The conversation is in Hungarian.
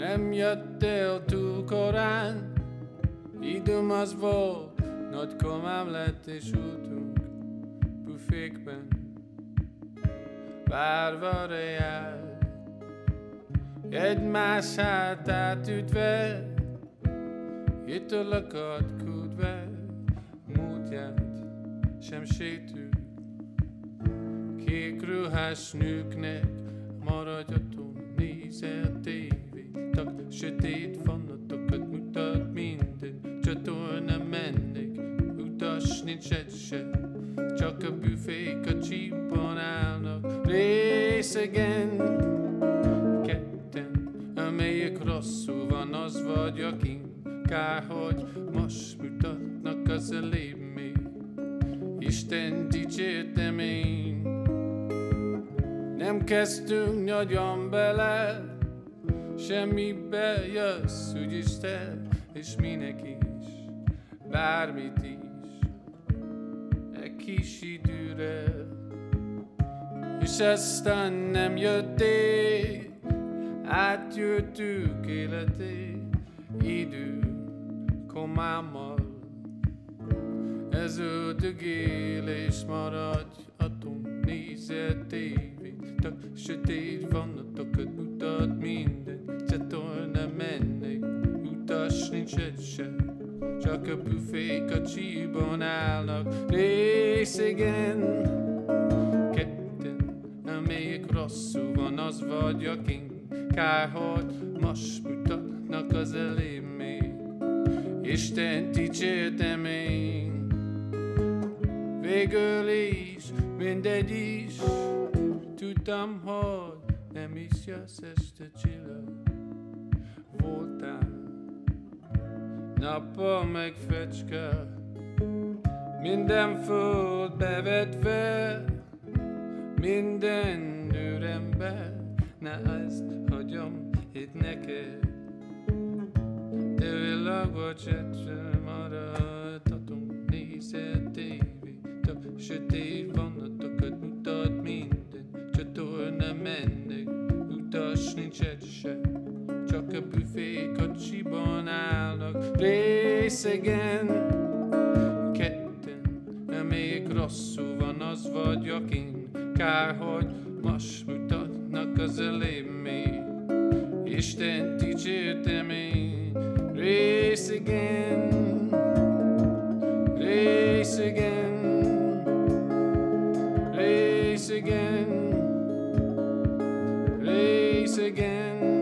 Nem jöttél túl korán, időm az volt, nagy komám lett és útunk büfékben, várva reál. Egymás hátát ütve, Hitalakat kúdve, múltját sem sétül. Kék ruhás nőknek tévét, tak sötét fanatokat mutat minden, csatorna mennek, utas nincs egy se, csak a büfék a csípon állnak, részegen, ketten, amelyek rosszul van, az vagy, akin kár, hogy most mutatnak az elém még. Isten dicsértem én. Nem kezdtünk nagyon bele, semmibe jössz, úgyis te, és minek is, bármit is, egy kis időre. És aztán nem jöttél, átjöttük életét, idő komámmal. Ez és maradj, atom nézett tévét, csak sötét vanatokat egy sem. Csak a büfék a csíban állnak, részegen, ketten, amelyik rosszul van, az vagy, akin kár, hogy most mutatnak az elém még. Isten dicsértem én. Végül is, mindegy is, tudtam, hogy nem is jössz este csillag. Nappal meg fecske, minden föld bevetve, minden őrember, ne ezt hagyom itt neked. De világot sem maradhatunk, nézett tévé, csak sötét vonatokat mutat minden, csatorna mennek, utas nincs egy se, csak a büfék a csiban állnak, részegen, ketten, amelyik rosszul van, az vagy, akin kár, hogy most mutatnak az elém még. Isten dicsértem én, Race again, race again, race again, race again.